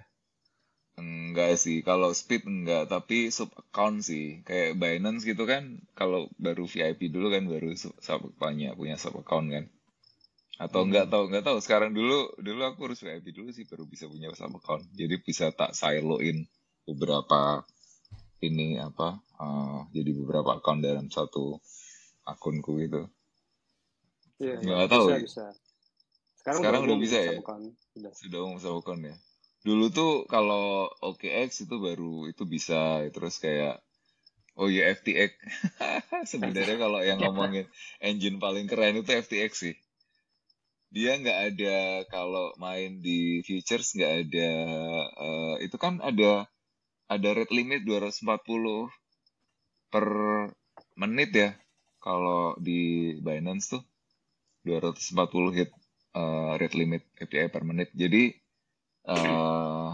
Enggak sih, kalau speed enggak, tapi sub account sih. Kayak Binance gitu kan, kalau baru VIP dulu kan baru sub accountnya punya sub account kan. Atau hmm. enggak tahu, enggak tahu. Sekarang dulu dulu aku harus VIP dulu sih baru bisa punya sub account. Jadi bisa tak siloin beberapa ini apa uh, jadi beberapa account dalam satu akunku itu. Iya, enggak iya, tahu. Bisa, bisa. Sekarang, Sekarang udah bisa ya? Sudah. Sudah umum sub account ya? dulu tuh kalau OKX itu baru itu bisa terus kayak oh ya FTX sebenarnya kalau yang ngomongin engine paling keren itu FTX sih dia nggak ada kalau main di futures nggak ada uh, itu kan ada ada rate limit 240 per menit ya kalau di Binance tuh. 240 hit uh, rate limit API per menit. Jadi uh,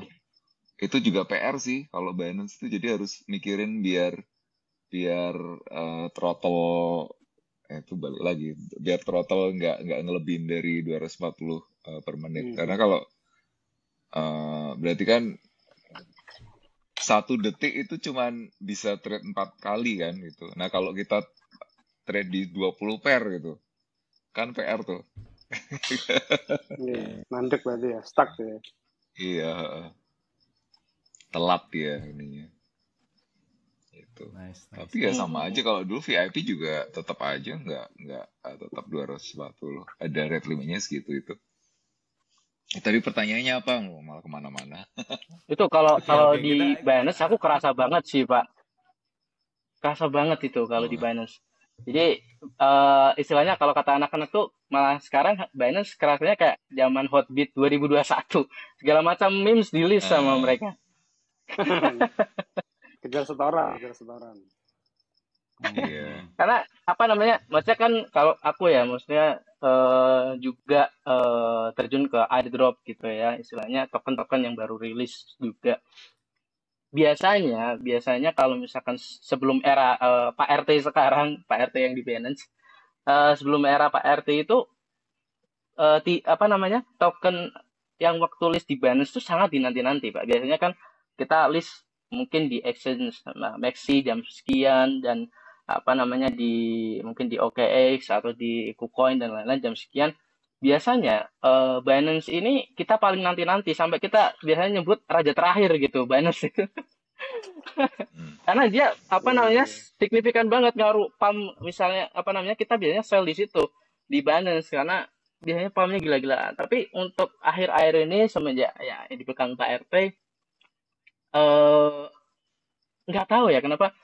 itu juga PR sih kalau Binance itu jadi harus mikirin biar biar uh, throttle eh, itu balik lagi. Biar throttle nggak nggak ngelebihin dari 240 uh, per menit. Hmm. karena kalau uh, berarti kan satu detik itu cuman bisa trade empat kali kan gitu. Nah kalau kita trade di 20 pair gitu, kan PR tuh. yeah, mandek berarti ya, stuck ya. Iya. Telat ya ininya. Itu. Nice, nice. Tapi ya sama aja kalau dulu VIP juga tetap aja nggak nggak tetap 240. Ada rate limitnya segitu itu. Eh, tadi pertanyaannya apa? Malah ke mana-mana. itu kalau kalau di kita... Binance aku kerasa banget sih pak. Kerasa banget itu kalau oh. di Binance. Jadi uh, istilahnya kalau kata anak-anak tuh malah sekarang Binance kerasnya kayak zaman Hotbit 2021. Segala macam memes di list sama uh. mereka. kejar setoran, kejar setoran. Yeah. Karena apa namanya? Maksudnya kan kalau aku ya, maksudnya uh, juga uh, terjun ke airdrop gitu ya, istilahnya token-token yang baru rilis juga biasanya biasanya kalau misalkan sebelum era uh, Pak RT sekarang Pak RT yang di Binance uh, sebelum era Pak RT itu uh, di, apa namanya token yang waktu list di Binance itu sangat dinanti-nanti Pak biasanya kan kita list mungkin di exchange nah, Maxi jam sekian dan apa namanya di mungkin di OKX atau di KuCoin dan lain-lain jam sekian biasanya uh, Binance ini kita paling nanti-nanti sampai kita biasanya nyebut raja terakhir gitu Binance itu. Karena dia apa namanya signifikan banget ngaruh pam misalnya apa namanya kita biasanya sell di situ di Binance karena biasanya pamnya gila-gilaan. Tapi untuk akhir-akhir ini semenjak ya dipegang Pak RT eh nggak tahu ya kenapa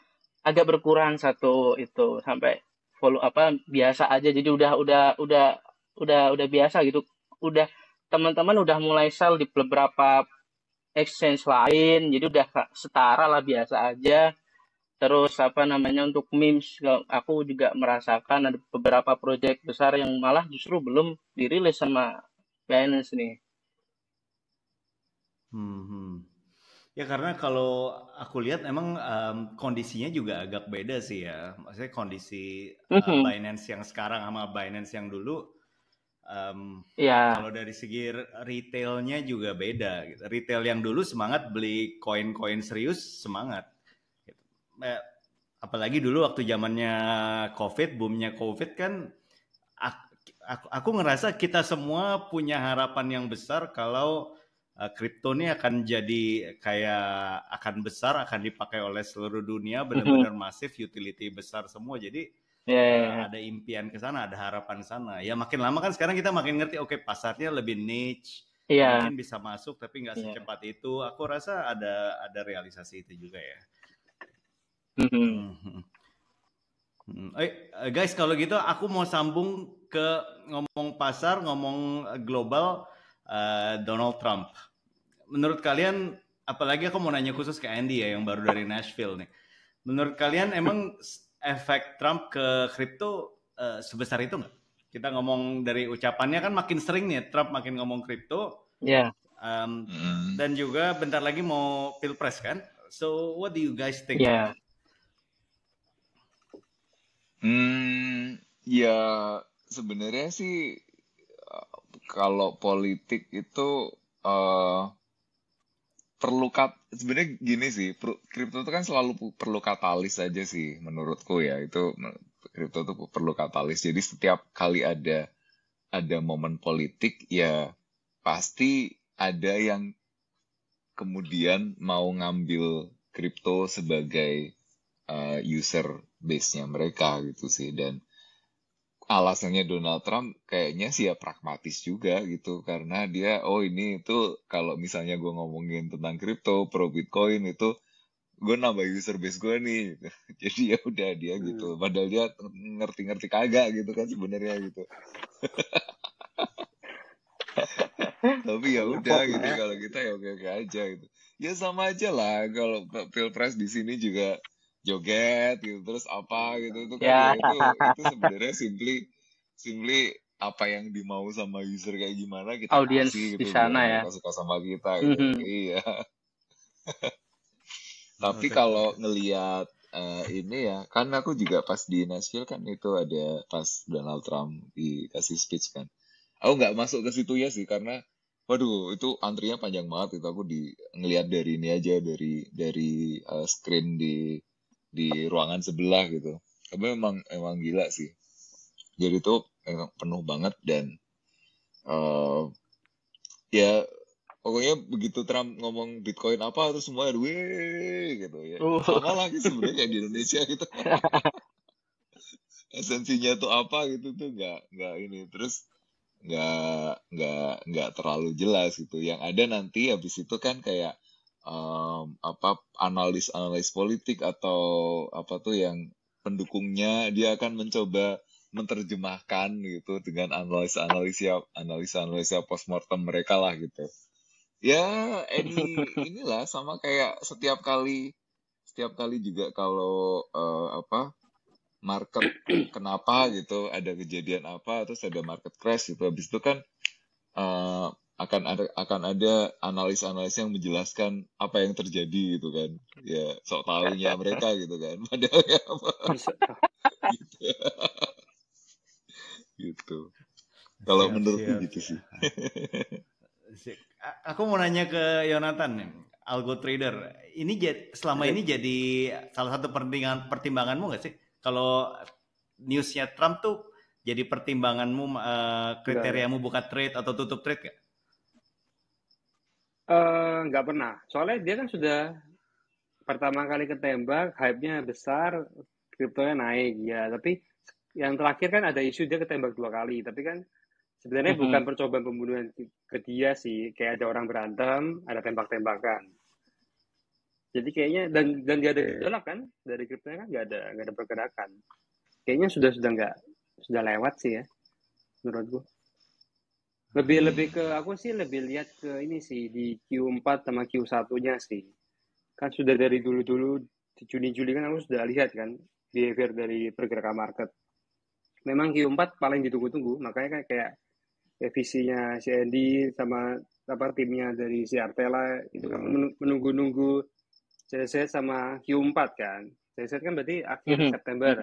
agak berkurang satu itu sampai follow apa biasa aja. Jadi udah udah udah udah udah biasa gitu. Udah teman-teman udah mulai sell di beberapa exchange lain. Jadi udah setara lah biasa aja. Terus apa namanya untuk memes aku juga merasakan ada beberapa proyek besar yang malah justru belum dirilis sama Binance nih. Hmm, hmm. Ya karena kalau aku lihat emang um, kondisinya juga agak beda sih ya. Maksudnya kondisi uh, Binance yang sekarang sama Binance yang dulu Um, yeah. Kalau dari segi retailnya juga beda. Gitu. Retail yang dulu semangat beli koin-koin serius semangat. Gitu. Eh, apalagi dulu waktu zamannya COVID, boomnya COVID kan, aku, aku ngerasa kita semua punya harapan yang besar kalau kripto uh, ini akan jadi kayak akan besar, akan dipakai oleh seluruh dunia, benar-benar mm -hmm. masif, utility besar semua. Jadi yeah, yeah, yeah. ada impian ke sana, ada harapan sana. Ya makin lama kan sekarang kita makin ngerti, oke okay, pasarnya lebih niche, yeah. mungkin bisa masuk tapi nggak iya. secepat yeah. itu. Aku rasa ada ada realisasi itu juga ya. Mm-hmm. Hmm. Eh, guys, kalau gitu aku mau sambung ke ngomong pasar, ngomong global uh, Donald Trump. Menurut kalian, apalagi aku mau nanya khusus ke Andy ya yang baru dari Nashville nih menurut kalian emang efek Trump ke kripto uh, sebesar itu nggak? Kita ngomong dari ucapannya kan makin sering nih Trump makin ngomong kripto. Iya. Yeah. Um, mm. Dan juga bentar lagi mau pilpres kan. So what do you guys think? Yeah. Hmm, ya sebenarnya sih kalau politik itu uh, perlu kat sebenarnya gini sih kripto itu kan selalu perlu katalis aja sih menurutku ya. Itu kripto itu perlu katalis. Jadi setiap kali ada ada momen politik ya pasti ada yang kemudian mau ngambil kripto sebagai uh, user base-nya mereka gitu sih. Dan alasannya Donald Trump kayaknya sih ya pragmatis juga gitu. Karena dia oh ini itu kalau misalnya gue ngomongin tentang kripto pro Bitcoin itu gue nambah user base gue nih. Jadi ya udah dia hmm. gitu. Padahal dia ngerti-ngerti kagak gitu kan sebenarnya gitu. Tapi ya udah gitu kalau kita ya oke oke aja gitu. Ya sama aja lah kalau pilpres di sini juga joget gitu terus apa gitu itu kan yeah. ya, itu itu sebenarnya simply simply apa yang dimau sama user kayak gimana kita audiens gitu di sana ya suka sama kita gitu. Mm -hmm. iya tapi okay. kalau ngelihat uh, ini ya kan aku juga pas di Nashville kan itu ada pas Donald Trump dikasih speech kan aku nggak masuk ke situ ya sih karena waduh itu antrinya panjang banget itu aku di ngelihat dari ini aja dari dari uh, screen di di ruangan sebelah gitu. Tapi memang emang gila sih. Jadi emang penuh banget dan uh, ya pokoknya begitu Trump ngomong Bitcoin apa terus semua duit gitu ya. Uh. sama lagi sebenarnya kayak di Indonesia gitu. Esensinya tuh apa gitu tuh nggak nggak ini. Terus nggak nggak nggak terlalu jelas gitu. Yang ada nanti habis itu kan kayak um, apa analis-analis politik atau apa tuh yang pendukungnya dia akan mencoba menerjemahkan gitu dengan analisa-analisa analisa-analisa postmortem mereka lah gitu. Ya, ini inilah sama kayak setiap kali setiap kali juga kalau uh, apa market kenapa gitu ada kejadian apa terus ada market crash gitu habis itu kan uh, akan ada akan ada analis-analis yang menjelaskan apa yang terjadi gitu kan. Ya sok tahunya mereka gitu kan. Padahal ya apa? Gitu, gitu. kalau menurutku gitu sih. Aku mau nanya ke Yonatan nih algo trader. Ini selama ini jadi salah satu pertimbangan pertimbanganmu nggak sih? Kalau newsnya Trump tuh jadi pertimbanganmu uh, kriteriamu buka trade atau tutup trade gak? Eh, nggak uh, pernah. Soalnya dia kan sudah pertama kali ketembak, hype-nya besar, kriptonya naik ya. Tapi yang terakhir kan ada isu dia ketembak dua kali. Tapi kan sebenarnya mm -hmm. bukan percobaan pembunuhan ke dia sih. Kayak ada orang berantem, ada tembak-tembakan. Jadi kayaknya dan dan dia ada gejolak kan dari kriptonya kan nggak ada nggak ada pergerakan. Kayaknya sudah sudah nggak sudah lewat sih ya menurut gua lebih lebih ke aku sih lebih lihat ke ini sih di Q4 sama Q1-nya sih. Kan sudah dari dulu-dulu di Juni-Juli kan aku sudah lihat kan behavior dari pergerakan market. Memang Q4 paling ditunggu-tunggu, makanya kan kayak ya, visinya si Andy sama apa timnya dari si Artela itu kan menunggu-nunggu CZ sama Q4 kan. CZ kan berarti akhir mm -hmm. September.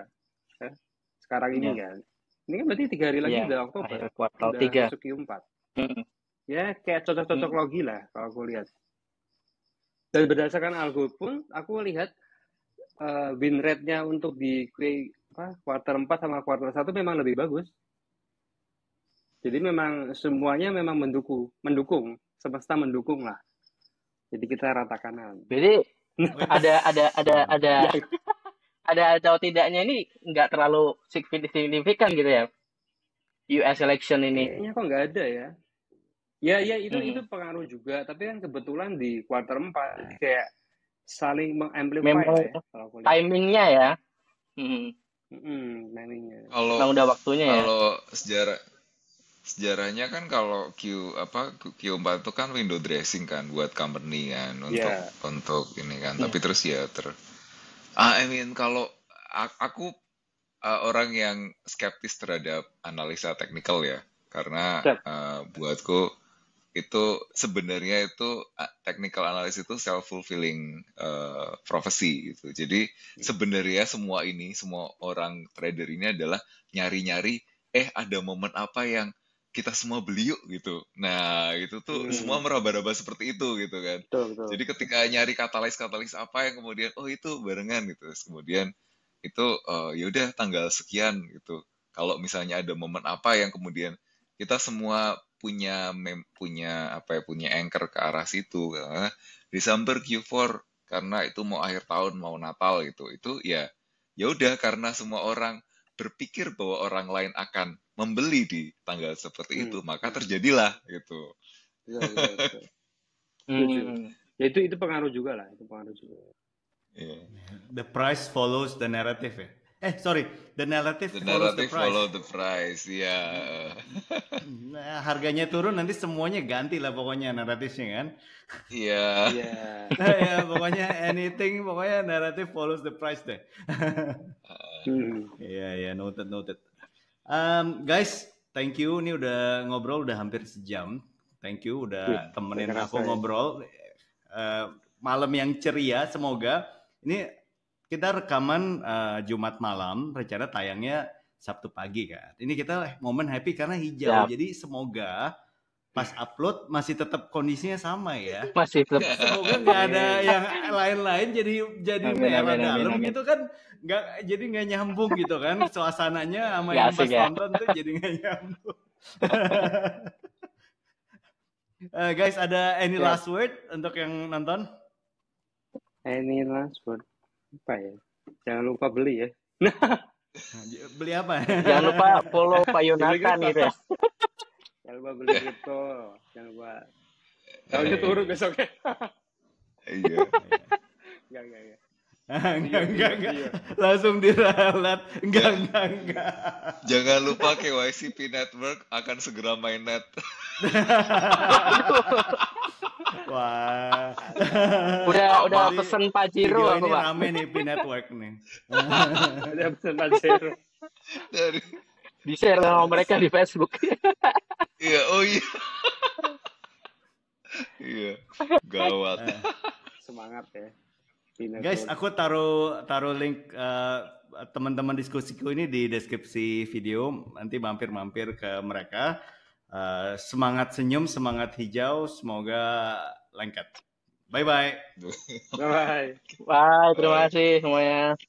Ya. Sekarang ini yeah. kan. Ini kan berarti tiga hari lagi yeah. udah Oktober. Akhir kuartal udah tiga. Masuk Q4. Hmm. Ya, kayak cocok-cocok hmm. logi lah kalau aku lihat. Dan berdasarkan algo pun, aku lihat uh, win rate-nya untuk di apa, quarter 4 sama quarter 1 memang lebih bagus. Jadi memang semuanya memang mendukung, mendukung, semesta mendukung lah. Jadi kita ratakan. Jadi ada ada ada ada ada atau tidaknya ini nggak terlalu signifikan gitu ya US election ini kayaknya kok nggak ada ya ya ya itu hmm. itu pengaruh juga tapi kan kebetulan di kuarter 4 jadi kayak saling mengamplify ya, timingnya ya hmm. Hmm, timingnya kalau udah waktunya kalau ya kalau sejarah sejarahnya kan kalau Q apa Q4 itu kan window dressing kan buat company kan untuk yeah. untuk ini kan yeah. tapi terus ya ter Uh, I mean kalau aku uh, orang yang skeptis terhadap analisa teknikal ya, karena uh, buatku itu sebenarnya itu technical analysis itu self fulfilling uh, prophecy gitu. Jadi hmm. sebenarnya semua ini semua orang trader ini adalah nyari-nyari eh ada momen apa yang kita semua beli yuk gitu. Nah, itu tuh hmm. semua meraba-raba seperti itu gitu kan. Betul, betul. Jadi ketika nyari katalis-katalis apa yang kemudian oh itu barengan gitu. Terus kemudian itu uh, ya udah tanggal sekian gitu. Kalau misalnya ada momen apa yang kemudian kita semua punya mem, punya apa ya punya anchor ke arah situ karena Desember Q4 karena itu mau akhir tahun mau Natal gitu itu ya ya udah karena semua orang berpikir bahwa orang lain akan membeli di tanggal seperti hmm. itu maka terjadilah gitu ya, ya, hmm. ya itu itu pengaruh juga lah itu pengaruh juga yeah. the price follows the narrative ya Eh sorry, the narrative, the narrative the price. follow the price, ya. Yeah. nah, harganya turun nanti semuanya ganti lah pokoknya naratifnya kan. Iya. Iya. ya pokoknya anything pokoknya narrative follows the price deh. Iya iya yeah, noted noted. Um, guys, thank you. Ini udah ngobrol udah hampir sejam. Thank you udah temenin aku ngobrol. Uh, malam yang ceria semoga ini kita rekaman uh, Jumat malam, rencana tayangnya Sabtu pagi kan. Ini kita momen happy karena hijau. Yep. Jadi semoga pas upload masih tetap kondisinya sama ya. Masih tetap. Semoga nggak ada yang lain-lain jadi jadi amin, merah amin, dalam amin, gitu kan nggak jadi nggak nyambung gitu kan suasananya sama yang pas ya. nonton tuh jadi nggak nyambung. uh, guys ada any yeah. last word untuk yang nonton? Any last word? apa ya jangan lupa beli ya beli apa jangan lupa follow Pak Yonatan gitu ya jangan lupa beli kripto jangan lupa kalau itu turun besoknya iya enggak enggak enggak enggak, enggak, enggak. Iya. Langsung diralat. Enggak, enggak, enggak. Jangan lupa KYCP Network akan segera main net. Wah. Udah udah pesen Pajero aku, Pak. rame nih P Network nih. udah pesen Pajero. Dari di share sama mereka di Facebook. iya, oh iya. iya, gawat. Eh. Semangat ya. Guys, aku taruh taruh link uh, teman-teman diskusiku ini di deskripsi video. Nanti mampir-mampir ke mereka. Uh, semangat senyum, semangat hijau, semoga lengket. Bye bye. Bye bye. Bye, terima kasih semuanya.